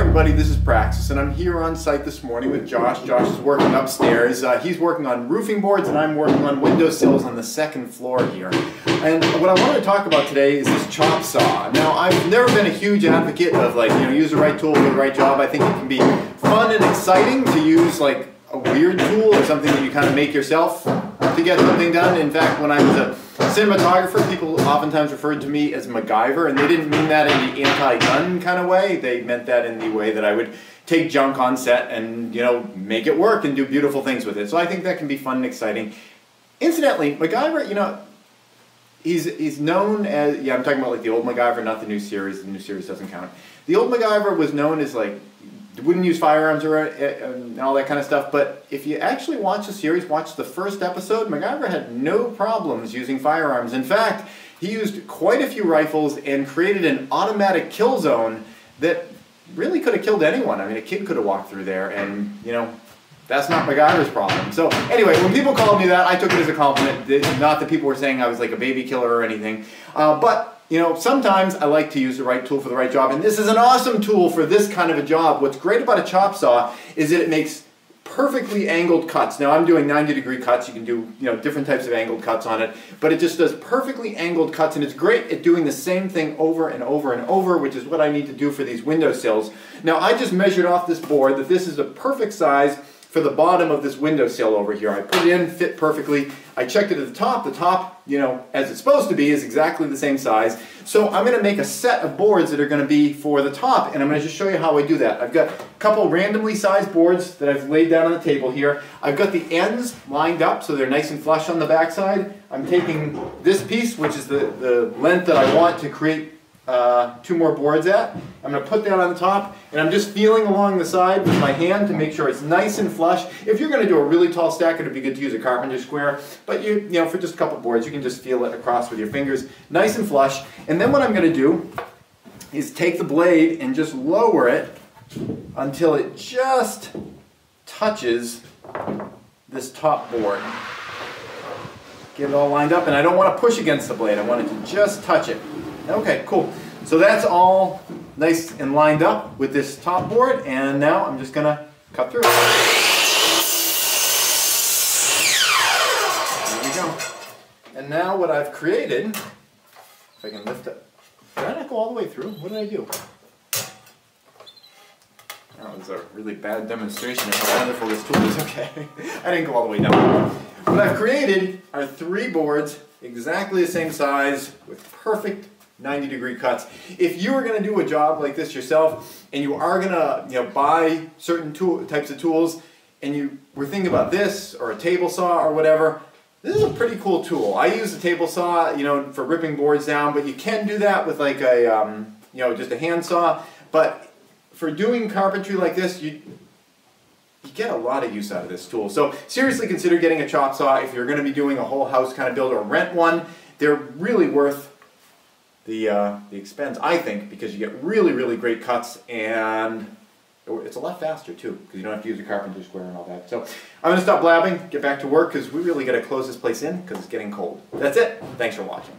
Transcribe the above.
everybody, this is Praxis, and I'm here on site this morning with Josh. Josh is working upstairs. Uh, he's working on roofing boards, and I'm working on windowsills on the second floor here. And what I wanted to talk about today is this chop saw. Now, I've never been a huge advocate of like, you know, use the right tool for the right job. I think it can be fun and exciting to use like a weird tool or something that you kind of make yourself to get something done. In fact, when I was a cinematographer, people oftentimes referred to me as MacGyver, and they didn't mean that in the anti-gun kind of way. They meant that in the way that I would take junk on set and you know make it work and do beautiful things with it. So I think that can be fun and exciting. Incidentally, MacGyver, you know, he's he's known as yeah. I'm talking about like the old MacGyver, not the new series. The new series doesn't count. The old MacGyver was known as like wouldn't use firearms or uh, and all that kind of stuff. But if you actually watch the series, watch the first episode, MacGyver had no problems using firearms. In fact, he used quite a few rifles and created an automatic kill zone that really could have killed anyone. I mean, a kid could have walked through there, and you know, that's not MacGyver's problem. So anyway, when people called me that, I took it as a compliment. Not that people were saying I was like a baby killer or anything, uh, but you know, sometimes I like to use the right tool for the right job, and this is an awesome tool for this kind of a job. What's great about a chop saw is that it makes perfectly angled cuts. Now I'm doing 90 degree cuts. You can do you know different types of angled cuts on it, but it just does perfectly angled cuts, and it's great at doing the same thing over and over and over, which is what I need to do for these windowsills. Now I just measured off this board that this is a perfect size for the bottom of this windowsill over here. I put it in, fit perfectly. I checked it at the top. The top, you know, as it's supposed to be, is exactly the same size. So I'm going to make a set of boards that are going to be for the top, and I'm going to just show you how I do that. I've got a couple randomly sized boards that I've laid down on the table here. I've got the ends lined up so they're nice and flush on the backside. I'm taking this piece, which is the, the length that I want to create uh, two more boards at. I'm going to put that on the top, and I'm just feeling along the side with my hand to make sure it's nice and flush. If you're going to do a really tall stack, it would be good to use a carpenter square, but you, you know, for just a couple boards, you can just feel it across with your fingers, nice and flush. And then what I'm going to do is take the blade and just lower it until it just touches this top board. Get it all lined up, and I don't want to push against the blade. I want it to just touch it. Okay, cool. So that's all nice and lined up with this top board, and now I'm just gonna cut through. There we go. And now what I've created, if I can lift it, did I not go all the way through? What did I do? That was a really bad demonstration of how wonderful this tool is. Okay, I didn't go all the way down. What I've created are three boards, exactly the same size, with perfect 90 degree cuts. If you are going to do a job like this yourself and you are going to you know, buy certain tool, types of tools and you were thinking about this or a table saw or whatever, this is a pretty cool tool. I use a table saw you know, for ripping boards down, but you can do that with like a, um, you know, just a hand saw. But for doing carpentry like this, you, you get a lot of use out of this tool. So seriously consider getting a chop saw if you're going to be doing a whole house kind of build or rent one. They're really worth the, uh, the expense, I think, because you get really, really great cuts and it's a lot faster too because you don't have to use a carpenter square and all that. So I'm going to stop blabbing, get back to work because we really got to close this place in because it's getting cold. That's it. Thanks for watching.